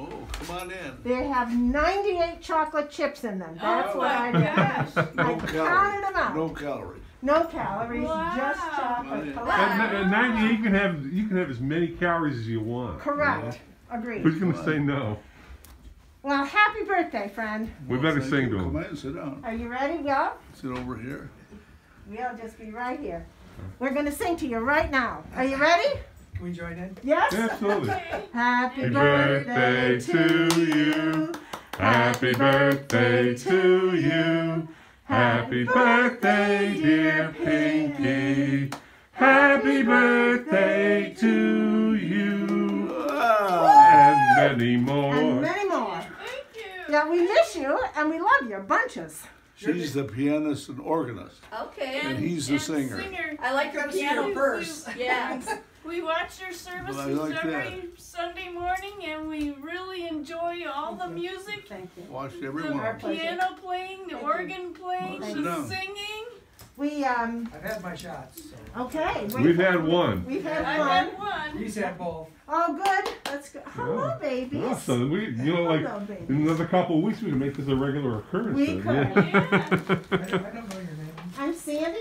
Oh, come on in. They have 98 chocolate chips in them. That's oh what my I know. gosh. I No counted calories. them out. No calories. No calories, just chocolate. Yeah. Correct. At, at 90, you can have you can have as many calories as you want. Correct. Agreed. Who's gonna say no? Well, happy birthday, friend. We Well, better thank sing you. to Come him. in, sit down. Are you ready? Well, Sit over here. we'll just be right here. We're going to sing to you right now. Are you ready? Can we join in? Yes? Absolutely. Okay. Happy Happy birthday birthday to to you. Happy birthday to you. Happy birthday, dear Pinky. Happy birthday to you. And many more. And more. many more. Thank you. Yeah, we miss you and we love you bunches. she's the pianist and organist. Okay. And he's the singer. I like your Gotta piano verse. Yeah. We watch your services like every Sunday morning, and we really enjoy all the music. Thank you. Watch The everyone. pleasure. piano playing, the Thank you. organ playing, Well, the sit singing. We, um, I've had my shots. So. okay. wait. We've had one. We've had I one. had one. He's had both. Oh, good. Let's go. Hello, Oh. babies. Awesome. We, you know, like Hello, in another couple of weeks, we can make this a regular occurrence. We then, could. yeah. Yeah. I I don't know your name. I'm Sandy.